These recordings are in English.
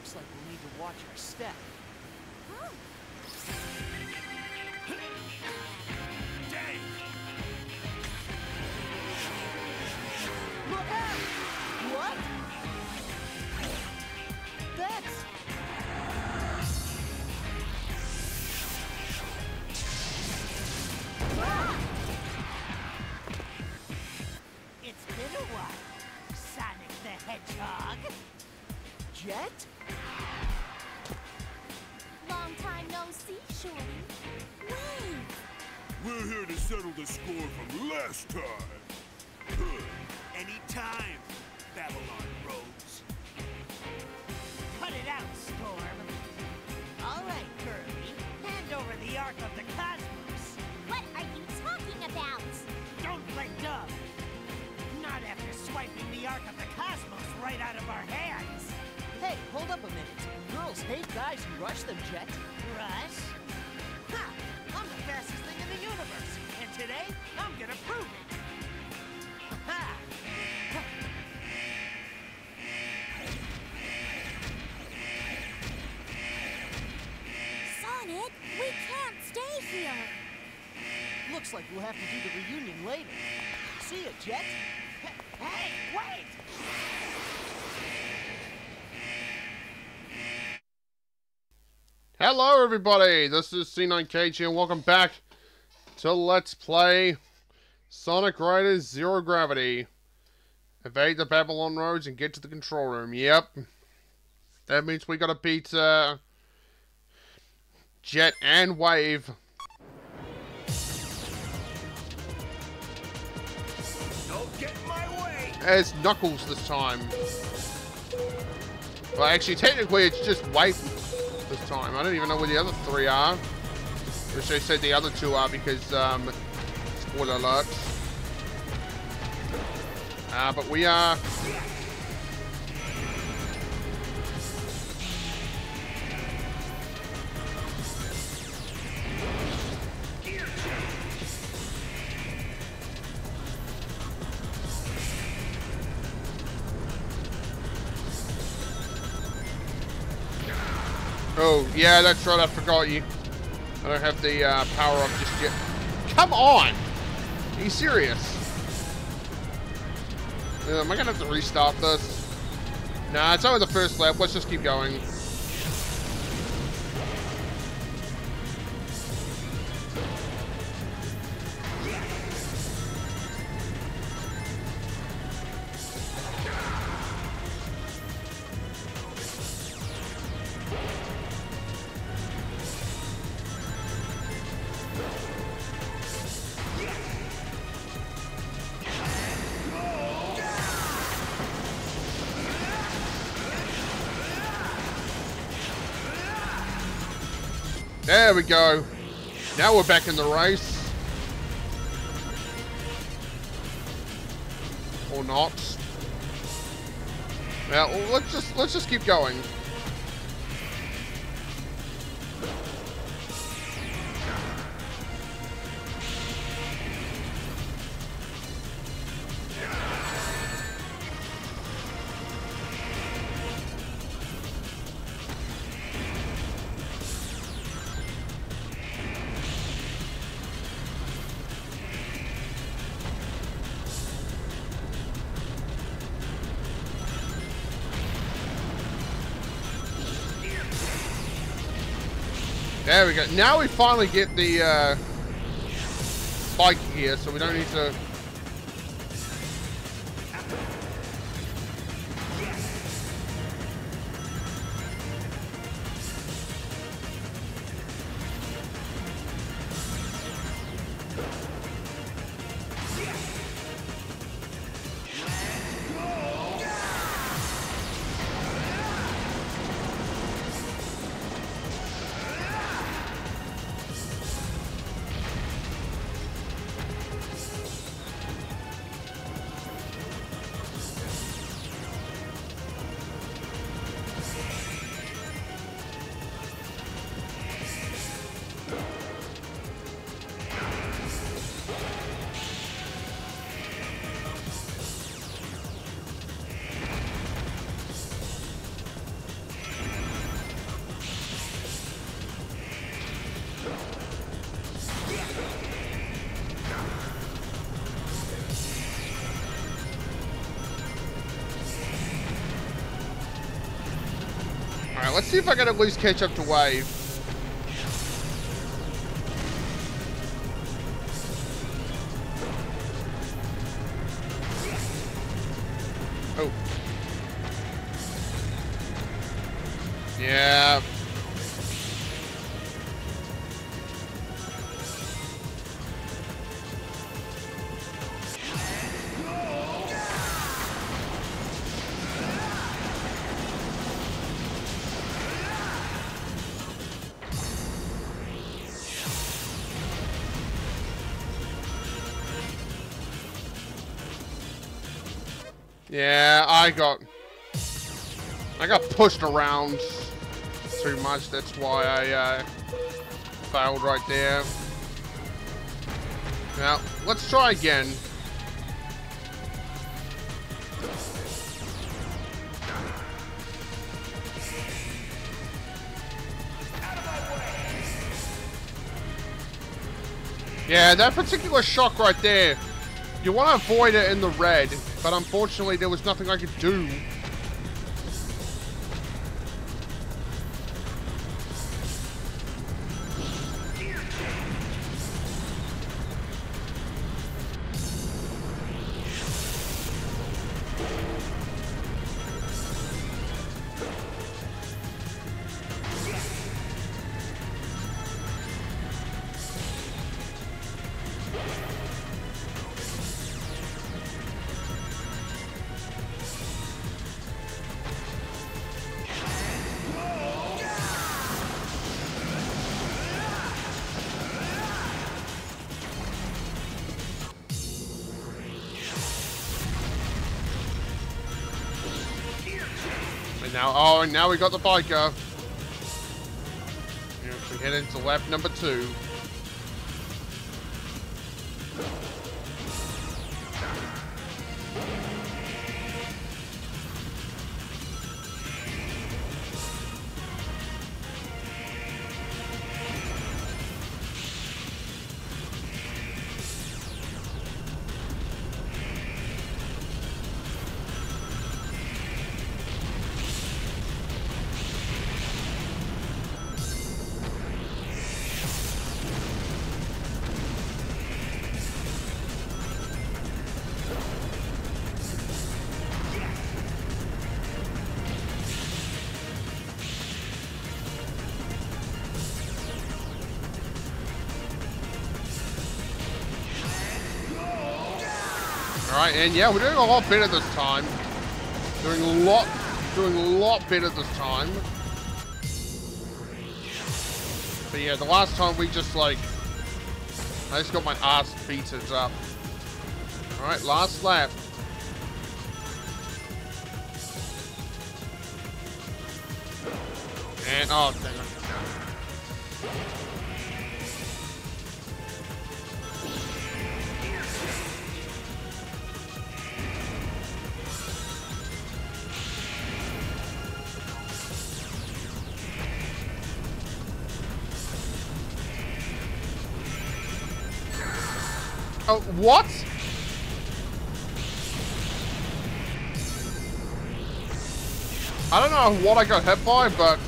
Looks like we'll need to watch our step. Time no. Wave. We're here to settle the score from last time. Anytime, Babylon Rogues. Cut it out, Storm. All right, Kirby. Hand over the Ark of the Cosmos. What are you talking about? Don't play dumb. Not after swiping the Ark of the Cosmos right out of our hands. Hey, hold up a minute. Girls hate guys who rush them, Jet. Rush? Ha! I'm the fastest thing in the universe, and today I'm gonna prove it. Ha! Sonic, we can't stay here. Looks like we'll have to do the reunion later. See ya, Jet. Hey, wait! Hello, everybody. This is C9Cage, and welcome back to Let's Play Sonic Riders Zero Gravity. Evade the Babylon Rogues and get to the control room. Yep. That means we gotta beat, uh, Jet and Wave. Don't get my way! As Knuckles this time. Well, actually, technically, it's just Wave this time. I don't even know where the other three are. Which they said the other two are because, um, spoiler alert. Uh, but we are... Oh, yeah, that's right, I forgot you. I don't have the uh, power up just yet. Come on! Are you serious? Uh, am I gonna have to restart this? Nah, it's only the first lap. Let's just keep going. There we go. Now we're back in the race. Or not. Well, let's just let's just keep going. There we go. Now we finally get the uh, bike here, so we don't need to. Let's see if I can at least catch up to Wave. I got... I got pushed around too much. That's why I uh, failed right there. Now, let's try again. Yeah, that particular shock right there, you want to avoid it in the red, but unfortunately there was nothing I could do. Now, oh, and now we got the biker. Yeah, we head into lap number two. Alright, and yeah, we're doing a lot better this time. Doing a lot, doing a lot better this time. But yeah, the last time we just like, I just got my ass beaten up. Alright, last lap. And, oh, dang what? I don't know what I got hit by, but...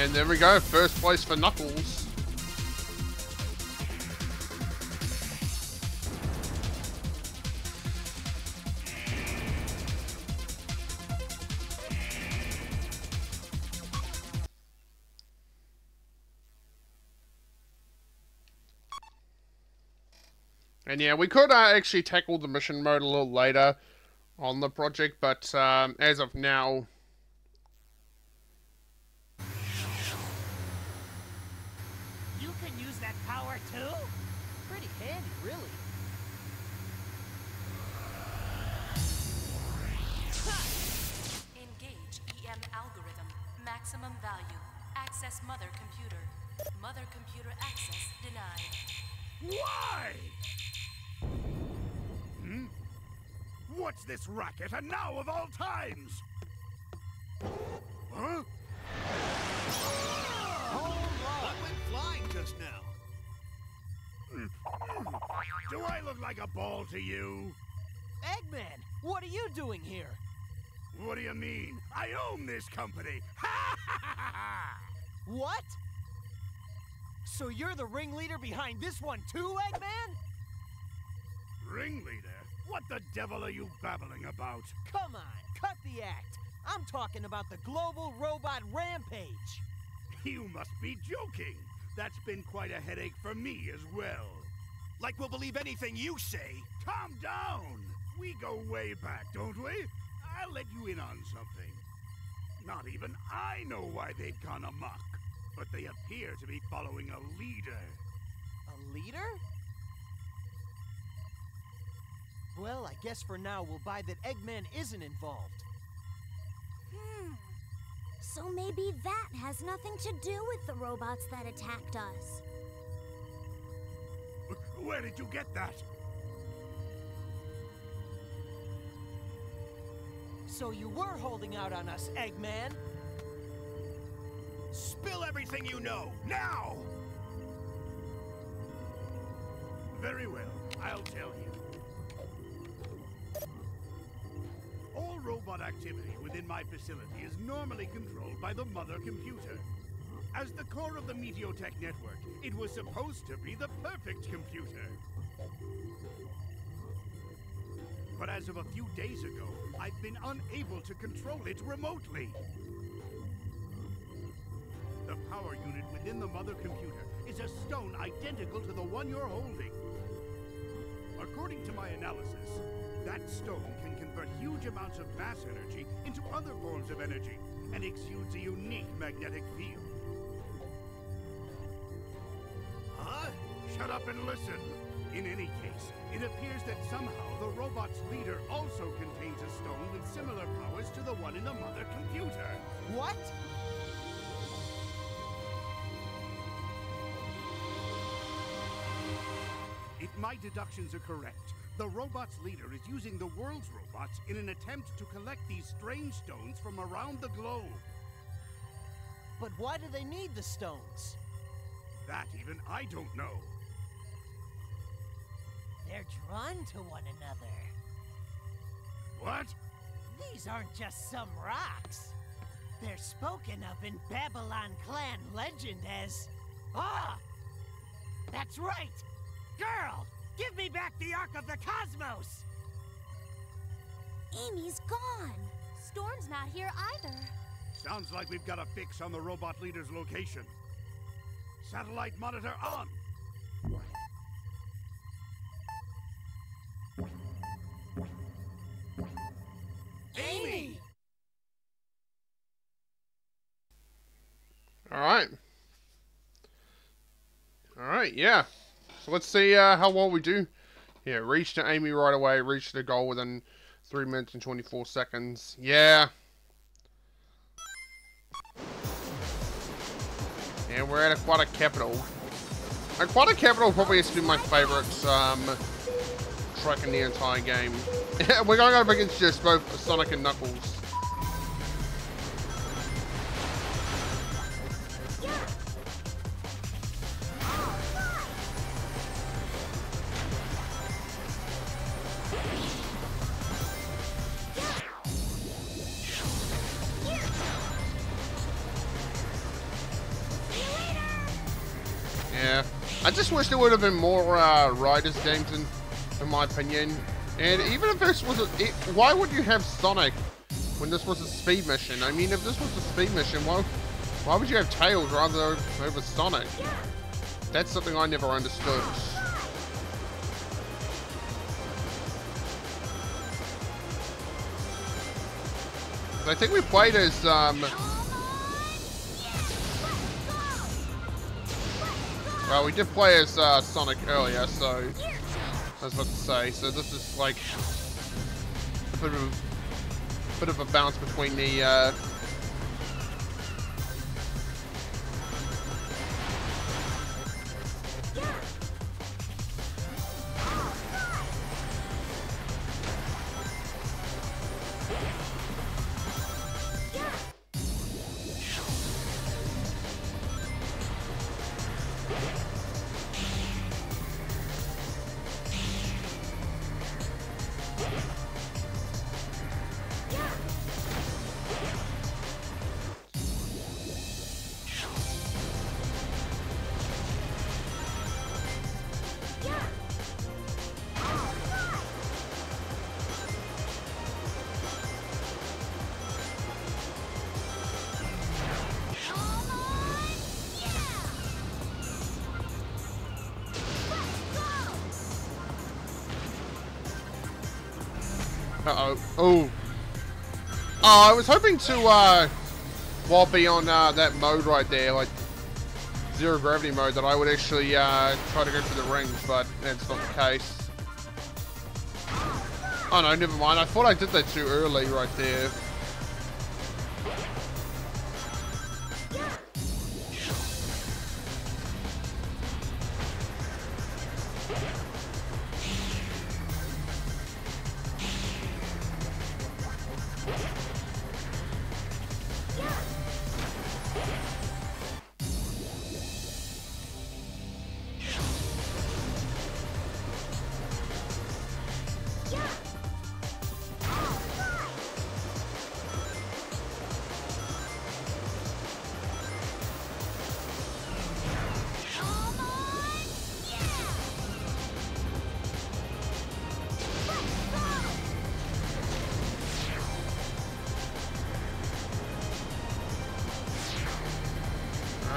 And there we go, first place for Knuckles. And yeah, we could uh, actually tackle the mission mode a little later on the project, but um, as of now, You can use that power too? Pretty handy, really. Engage EM algorithm. Maximum value. Access mother computer. Mother computer access denied. Why? Hmm? What's this racket, and now of all times? Huh? Just now. Do I look like a ball to you? Eggman, what are you doing here? What do you mean? I own this company! What? So you're the ringleader behind this one too, Eggman? Ringleader? What the devil are you babbling about? Come on, cut the act. I'm talking about the global robot rampage. You must be joking. That's been quite a headache for me as well. Like we'll believe anything you say. Calm down! We go way back, don't we? I'll let you in on something. Not even I know why they've gone amok, but they appear to be following a leader. A leader? Well, I guess for now we'll buy that Eggman isn't involved. Hmm. So maybe that has nothing to do with the robots that attacked us. Where did you get that? So you were holding out on us, Eggman? Spill everything you know, now! Very well, I'll tell you. Robot activity within my facility is normally controlled by the mother computer. As the core of the Meteortech network, it was supposed to be the perfect computer. But as of a few days ago, I've been unable to control it remotely. The power unit within the mother computer is a stone identical to the one you're holding. According to my analysis, that stone convert huge amounts of mass energy into other forms of energy and exudes a unique magnetic field. Huh? Shut up and listen. In any case, it appears that somehow the robot's leader also contains a stone with similar powers to the one in the mother computer. What? If my deductions are correct, the robot's leader is using the world's robots in an attempt to collect these strange stones from around the globe. But why do they need the stones? That even I don't know. They're drawn to one another. What? These aren't just some rocks. They're spoken of in Babylon clan legend as. Ah! That's right! Girl! Give me back the Ark of the Cosmos! Amy's gone. Storm's not here either. Sounds like we've got a fix on the robot leader's location. Satellite monitor on! Amy! All right. All right, yeah. Let's see uh, how well we do. Yeah, reach to Amy right away. Reach the goal within 3 minutes and 24 seconds. Yeah. And we're at Aquatic Capital. Aquatic Capital probably has to be my favorite um, track in the entire game. we're going up against just both Sonic and Knuckles. Would have been more uh, Riders games in, in my opinion. And even if this was a, it, why would you have Sonic when this was a speed mission? I mean, if this was a speed mission, why, why would you have Tails rather than over Sonic? That's something I never understood. I think we played as um, Well, we did play as uh, Sonic earlier, so was about to say. So this is like a bit of a, bit of a balance between the uh, Uh-oh. Oh. Oh, I was hoping to, uh, while be on uh, that mode right there, like zero gravity mode, that I would actually uh, try to go through the rings, but that's not the case. Oh no, never mind. I thought I did that too early right there.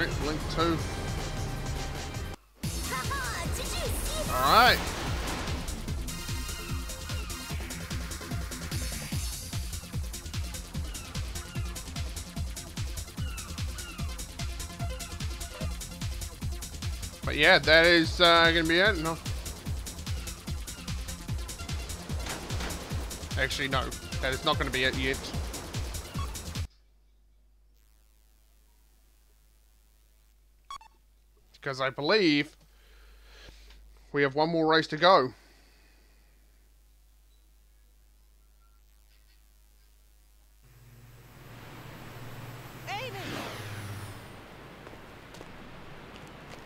Alright, Link 2. Haha, did you see that? Alright. But yeah, that is uh, gonna be it. No. Actually, no. That is not gonna be it yet. Because I believe we have one more race to go. Amy!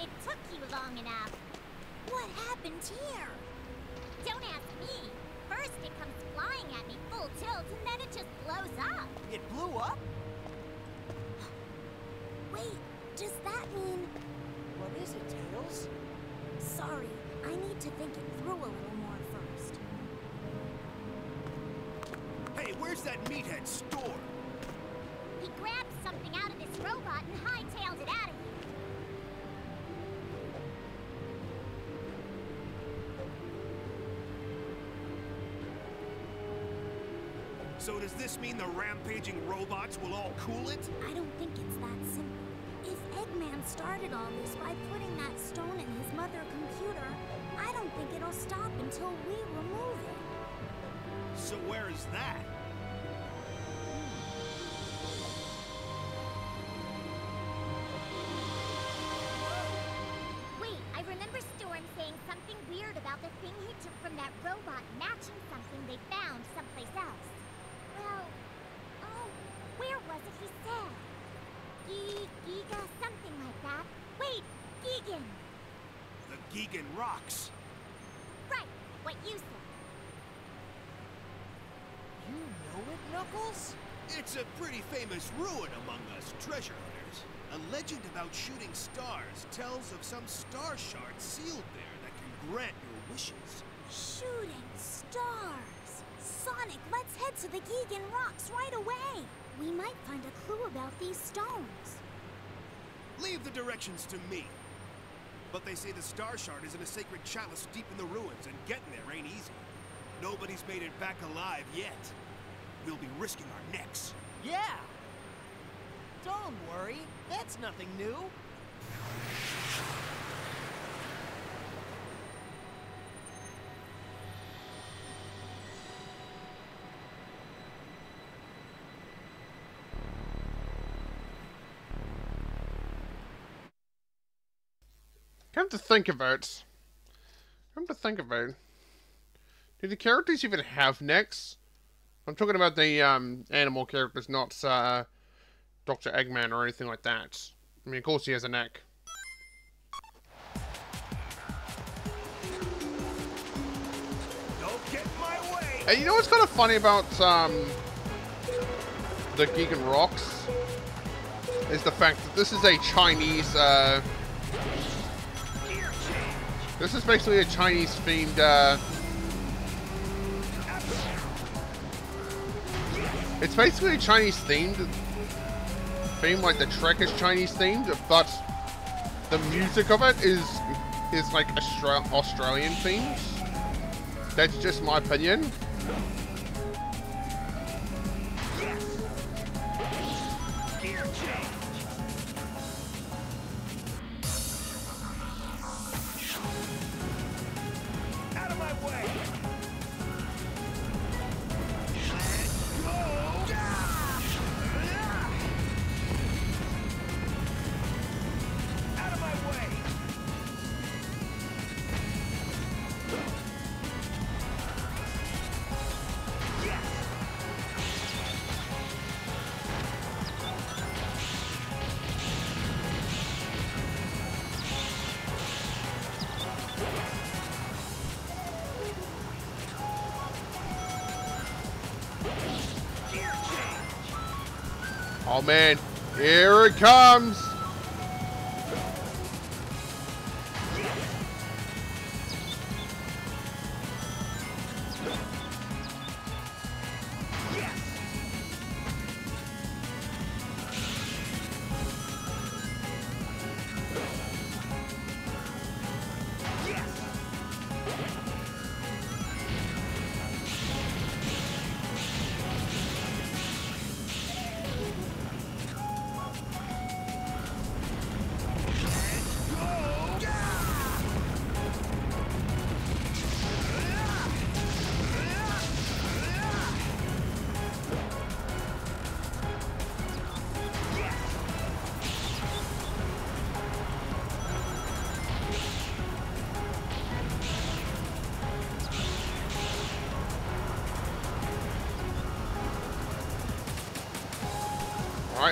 It took you long enough. What happened here? Don't ask me. First it comes flying at me full tilt and then it just blows up. It blew up? Wait, does that mean... What is it, Tails? Sorry, I need to think it through a little more first. Hey, where's that meathead Storm? He grabbed something out of this robot and hightailed it out of here. So does this mean the rampaging robots will all cool it? I don't think it's that simple. If Eggman started all this by putting that stone in his mother computer, I don't think it'll stop until we remove it. So where is that? Hmm. Wait, I remember Storm saying something weird about the thing he took from that robot matching something they found someplace else. Well, oh, where was it he said? Ge Giga, something like that. Wait, Gigan! The Gigan rocks. Right, what you said. You know it, Knuckles? It's a pretty famous ruin among us treasure hunters. A legend about shooting stars tells of some star shards sealed there that can grant your wishes. Shooting stars! Sonic, let's head to the Gigan Rocks right away! We might find a clue about these stones. Leave the directions to me. But they say the star shard is in a sacred chalice deep in the ruins, and getting there ain't easy. Nobody's made it back alive yet. We'll be risking our necks. Yeah! Don't worry, that's nothing new. Come to think of it. Come to think of it. Do the characters even have necks? I'm talking about the um, animal characters, not uh, Dr. Eggman or anything like that. I mean, of course he has a neck. Don't get in my way! Hey, you know what's kind of funny about um, the Gigan Rocks? Is the fact that this is a Chinese, uh! This is basically a Chinese themed, uh, it's basically a Chinese themed theme, like the Trek is Chinese themed, but the music of it is, is like Austra Australian themed. That's just my opinion. Oh man, here it comes.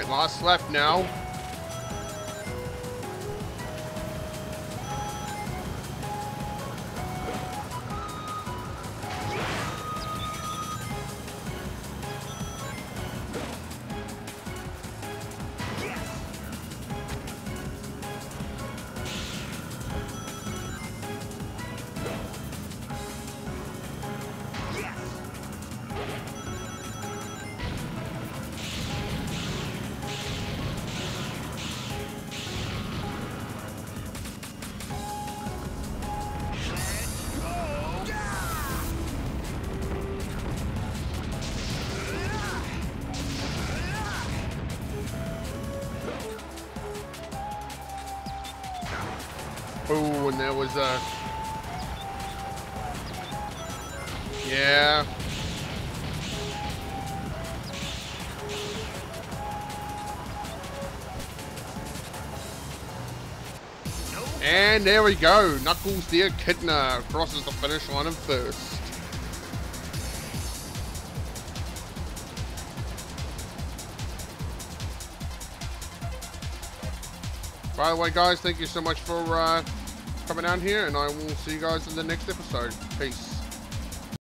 Alright, last left now. And there was a... Yeah. And there we go. Knuckles the Echidna crosses the finish line in first. By the way, guys, thank you so much for uh, coming down here, and I will see you guys in the next episode. Peace.